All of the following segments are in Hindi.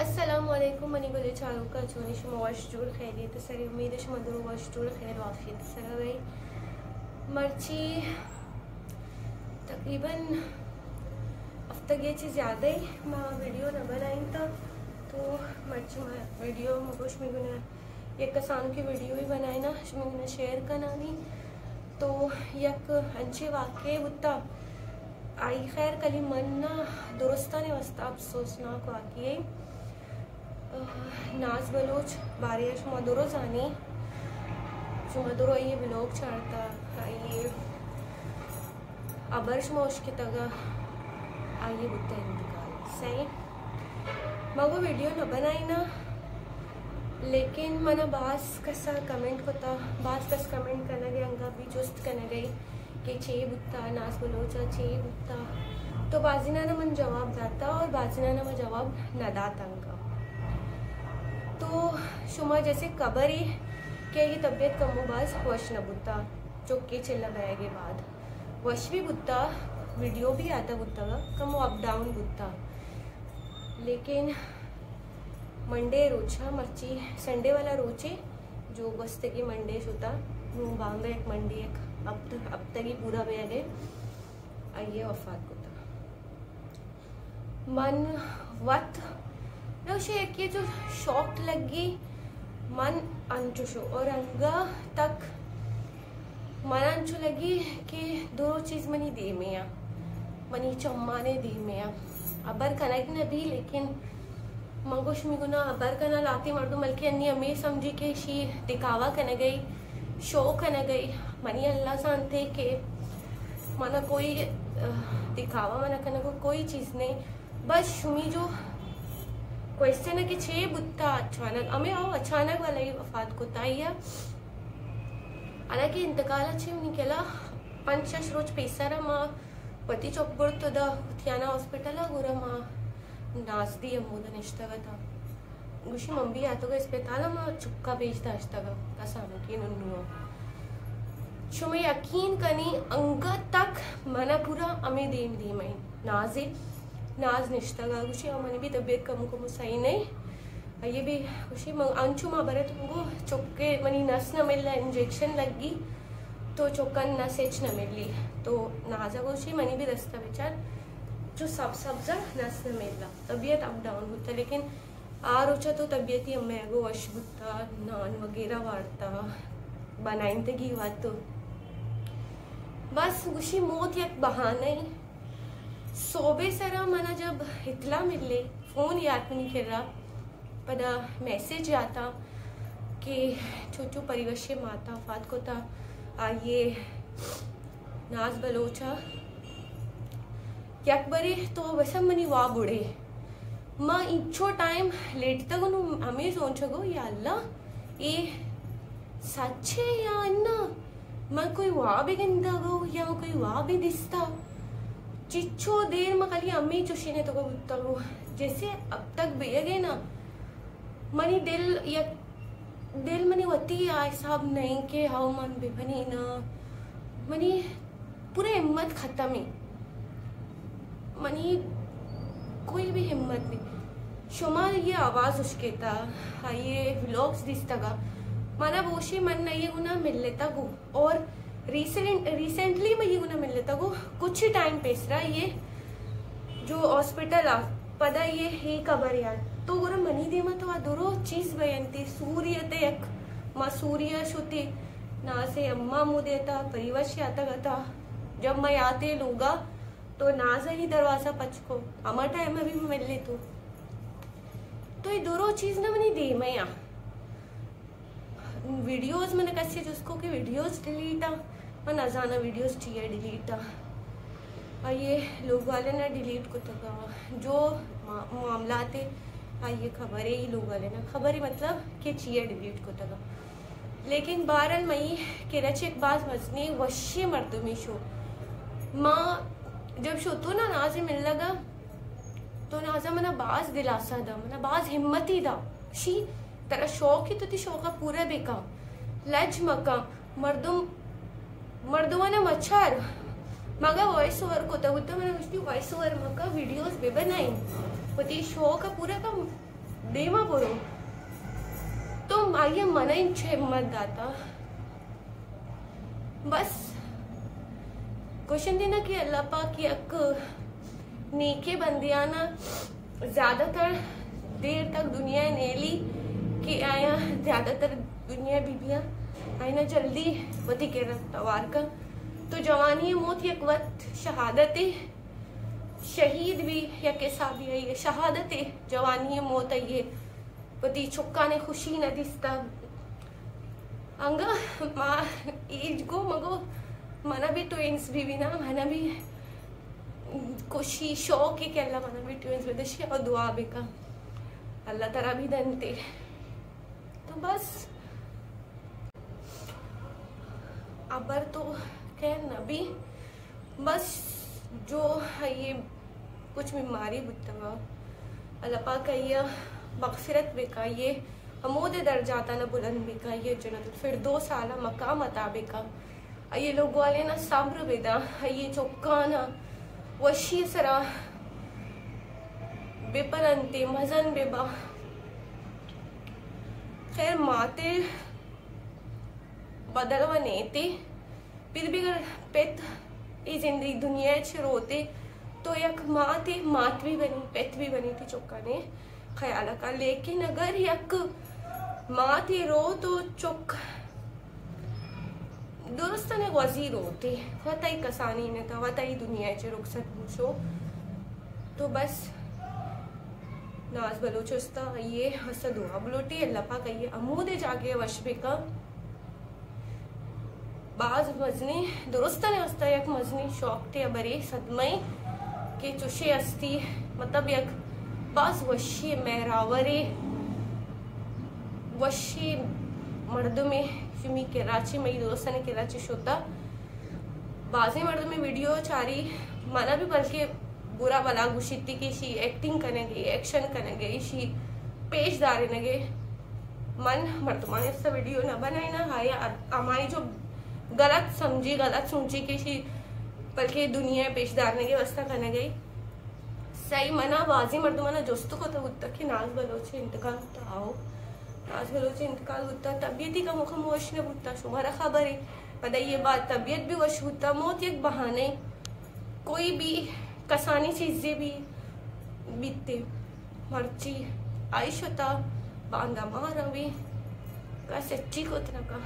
असलम मनी गुल चारों का चोनी शुमा वशजूर खैरियत सर, उम्मीद है मदर वशजूर खैर वाफियत सर गई। मर्ची तकरीबन हफ्तगेची ज़्यादा ही, माँ वीडियो न बनाई था तो मर्ची वीडियो मुकुश में गुना एक कसान की वीडियो ही बनाई ना मैं गुना शेयर करना नहीं तो यक अंचे वाक्य बुत्ता आई, खैर कली मन ना दुरुस्ता ने वस्ता अफसोसनाक वाक्य नाज बलोच, बारिश, मधुरो जानी। जो मधुरो ये ब्लॉग चाड़ता ये अबर्श मोश के तगा आइए बुद्ध इंतकाल सही मगो वीडियो न बनाई ना, लेकिन मना बास कसा कमेंट होता, बास कस कमेंट करना गया अंगा भी चुस्त करने गई कि चे बुत्ता नाज बलोचा चे बुत्ता तो बाजिना ना मन जवाब दाता, और बाजिना ना मन जवाब न दाता, अंगा। तो शुमा जैसे कबर ही क्या ये तबीयत कम बाज वश न बुत्ता चुक्के चिल्ला के बाद। वश भी बुत्ता, वीडियो भी आता बुत्ता का कम अप डाउन बुत्ता। लेकिन मंडे रोचा, मर्ची, संडे वाला रोचे, जो बस्ते की मंडे होता वो बांगा एक मंडे, एक अब तक अब तक ही पूरा बह गए, आइए वफात को मन वत नौशे एक ये जो शौक लगी मन अंचुशो और अंगा तक मन अंचु लगी कि दो चीज़ मनी दे में मनी चम्मा ने दी में अबर कनक न भी लेकिन मंगोश मी गुना अबर कना लाती मर्दू मलकी अन्नी अमीर समझी के शी दिखावा कन गई शो कन गई मनी अल्लाह जानते के मना कोई दिखावा मना कन को कोई चीज़ नहीं बस शुमी जो क्वेश्चन है कि छे बुत्ता अचानक हमें आओ, अचानक वाला ही वफात कोताई है हालाँकि इंतकाल अच्छे निकला छह रोज पैसा रहा माँ। पति चौकबड़ तो दा थियाना हॉस्पिटल आ गुरा माँ। नाच दी अमोद निश्तगा था गुशी मम्मी आतो का इस्पेताला माँ चुपका बेचता अश्तगा का सामकी नुन्नुआ शुमे यकीन कनी अंगा तक मना पूरा अमे देम दी देम नाजे नाजे निष्ठगा गुशी मने भी तबीयत कम कम सही नहीं। ये भी खुशी अंचु माँ बरे तुमको चौके मनी नस न मिल रहा इंजेक्शन लगी तो चौकन न सेच न मिली। तो नाजा गोशी मनी भी रस्ता विचार, जो सब सब सब्जा नस न मिला तबीयत अप डाउन होता, लेकिन आ रोचा तो तबीयत ही अम्मे गो वश होता, नान वगैरह वारता बनाइन तगी बात तो। बस खुशी मौत एक बहाना ही। सोबे सरा मना जब इतला मिले, फ़ोन याद नहीं कर रहा पदा मैसेज आता कि छोटू परिवश्य माता फात को था आइए, नाज बलोचा। यक बरे तो वैसा मनी वाह बुढ़े। माँ इच्छो टाइम लेट तक उन्होंने हमें गो या अल्लाह, ये सच है या अन्ना? मैं कोई वा भी गंदा गो, या कोई वाह भी दिसता? चिच्छो देर में खाली अम्मी चुशी ने तो को बुत्ता गो जैसे अब तक बेय गए ना, मनी दिल या दिल मनी वती आय साहब नहीं के हाउ मन बेबनी ना। मनी पूरे हिम्मत खत्म ही। मनी कोई भी हिम्मत नहीं। शुमा ये आवाज़ उसके था हाँ ये व्लॉग्स दिसता का मना बोशी मन नहीं उन्हें मिल लेता गु और रिसेंट रिसेंटली मैं ये उन्हें मिल लेता गो कुछ ही टाइम पेस रहा ये जो हॉस्पिटल आ पदा ये ही कबर यार। तो गुरु मनी दे मत आ दुरो चीज़ बयंती सूर्य ते एक, मा सूर्य शुति, ना से अम्मा मुँह देता परिवश आता गता जब मैं आते लूँगा तो ना से ही दरवाज़ा पचको। अमर टाइम में भी मिल ले तू तो ये दोनों चीज़ ना मैंने दे मैं यहाँ। वीडियोस मैंने कैसे जिसको कि वीडियोस डिलीट आ। मैं ना जाना वीडियोस चाहिए डिलीट आ और ये लोग वाले ना डिलीट को तका जो मामला थे ये खबर है, ये लोग वाले ना। खबर ही मतलब कि चाहिए डिलीट को तका लेकिन बारल मई के रचे एक बात मजनी वश्य मर्दमी शो। माँ, जब शो तो ना नाजे मिल लगा तो नाजा मना बाज दिलासा दा, मना बाज हिम्मत ही दा। शी, तेरा शौक ही तो ती शौका पूरा बेका लज मका मर्दुम मर्दुमा ने मच्छर। मगा वॉइस ओवर को तब तो मैंने उसकी वॉइस ओवर मका वीडियोस भी बनाई। पति शो का पूरा का देवा पुरो तो आइए मना इंच हिम्मत दाता। बस। क्वेश्चन देना कि अल्लाह पाक की अक नीके बंदियाँ ना ज़्यादातर देर तक दुनिया नेली कि आया ज़्यादातर दुनिया बीबियाँ आई ना जल्दी वती के तवार का। तो जवानी मौत एक वक्त शहादत। शहीद भी, या कैसा भी है शहादत। जवानी मौत आई है वती चुक्का ने खुशी न दिसता। अंग, मा ईज गो मगो। मना भी ट्विन्स भी भी ना मना भी। खुशी, शौक है कि अल्लाह मना भी ट्विन्स भी और दुआ भी का अल्लाह तरा भी दनते तो बस अबर तो खैर नबी, बस जो है ये कुछ बीमारी बुतवा। अल्लाह पाक ये मगफिरत बेका ये हमोद दर्जाता न बुलंद बेका ये जन्नत फिर दो साल मकाम अता बेका ये लोग वाले ना सब्र बेदा ये चौकाना वशी सरा, बेपरंते, मजन बेबा खैर माते बदलवा नेते फिर भी अगर पेत ये ज़िंदगी दुनिया च रोते तो एक माँ थी मात भी बनी, पेत भी बनी थी चौका ने ख्याल का लेकिन अगर एक माँ थी रो तो चौक, दुरुस्त ने वज़ीर होते वताई कसानी ने था वताई दुनिया च रुखसत पूछो तो बस नाज बलोचस्ता ये हसा दुआ बलोटी अल्लाह पाक, ये अमूद जागे वशबे का बाज मजनी, दुरुस्त ने वस्ता एक मजनी, शौक थे बरे सदमई, के चुशे अस्ती मतलब एक बाज वशी मेहरावरे वशी मर्द में शिमी कराची में दोस्त ने कराची शोता बाजी मर्द में वीडियो चारी, माना भी बल्कि बुरा भला गुशिती की शी एक्टिंग करेंगे एक्शन करेंगे शी, पेश दारे नगे, मन मर्दमान ऐसा वीडियो न बनाए ना हाय हमारी जो गलत समझी, गलत सोची कि शी बल्कि दुनिया पेश दारने की व्यवस्था करने गई। सही मना, बाजी मर्दमाना जोस्तु को तो उत्तर कि नाज बलोचे, इंतकाल होता आओ। नाज बलोचे, इंतकाल होता तबीयत ही का मुखम वश ने होता शुमारा खबर है। पता ये बात, तबीयत भी वश होता, मौत एक बहाने। कोई भी कसानी चीज़ें भी बीतते मर्ची आइश होता, बांधा मारा भी का सच्ची को तरह का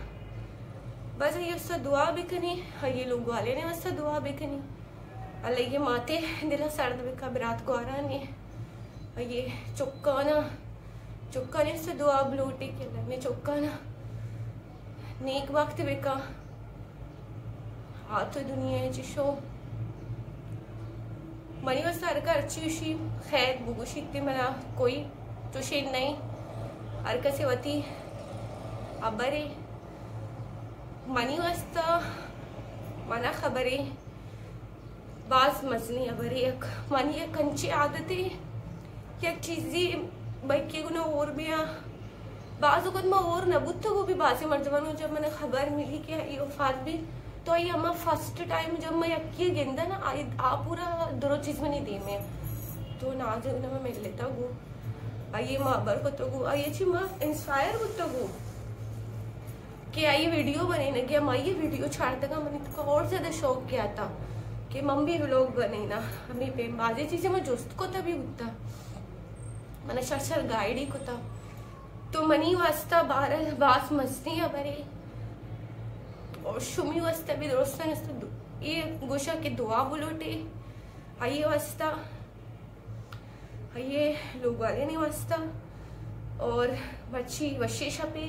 बस ये उससे दुआ भी कनी ये लोग वाले ने उससे दुआ भी कनी अल्लाह ये माते, दिला सर्द भी का बिरात आरा ने। ये चुक्काना चुक्का ने उससे दुआ ब्लूटी के अल्लाह ने। नेक वक्त बेका। हाथ दुनिया जिशो मनी वाजता हरका ते वाजता मना खबरे, बाज मजनी अबरे एक। मनी एक कंची आदते एक चीजी बाइक गुना और भी आ बाज वक्त मैं और नबूत तो भी बाजी मर्जवान जब मैंने खबर मिली कि ये वफात भी तो ये हमारा फ़र्स्ट टाइम जब मैं यकी गेंदा ना आ पूरा दोनों चीज़ में नहीं दी मैं। तो ना जो ना मैं मिल लेता हूँ आइए माँ बर को तो आइए छी माँ इंस्पायर को तो कि आई वीडियो बने ना, कि माँ ये वीडियो छाड़ते का मैंने तो और ज़्यादा शौक किया था कि मम्मी लोग बने ना हमें पे बाजे चीज़ें मैं दोस्त को तभी उठता। मैंने शर शर गाइड ही को था। तो मनी वास्ता बारह, बास मस्ती है बरे और शुमी वास्ता भी दोस्त ये गोशा के दुआ बुलोटे आइए वास्ता आइए लोग वाले नहीं वास्ता। और बच्ची वशेषा पे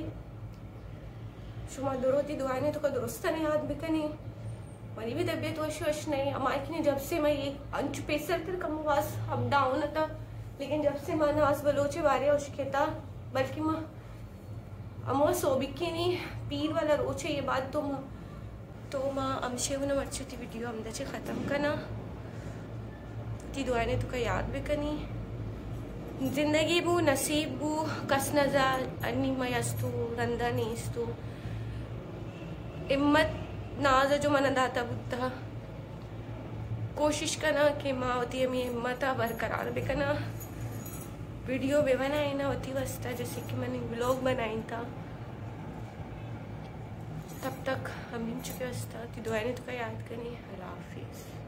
तो का दुरुस्त नहीं याद भी कनी मरी भी तबीयत वश वश नहीं। हमारे जब से मैं ये अंच पेसर कर कम वास अप डाउन था लेकिन जब से मैं नास बलोचे बारे उसके था बल्कि माँ अमो सोबिकी नहीं, पीर वाला रोचे ये बात तो माँ। तो माँ अमशे उन मर्ची थी वीडियो हम दचे ख़त्म करना। ती दुआ ने तो का याद भी कनी ज़िंदगी बू, नसीब बू, कस नज़ा अन्नी मयस्तु, रंदा नीस्तु। हिम्मत नाज जो मन दाता बुद्धा कोशिश करना कि माँ होती है हिम्मत बरकरार भी करना। भी बी बनाईना होती वस्ता, जैसे कि मैंने ब्लॉग बनाई था। तब तक हम चुके वाजता ती तो तुका याद करी हाफिज।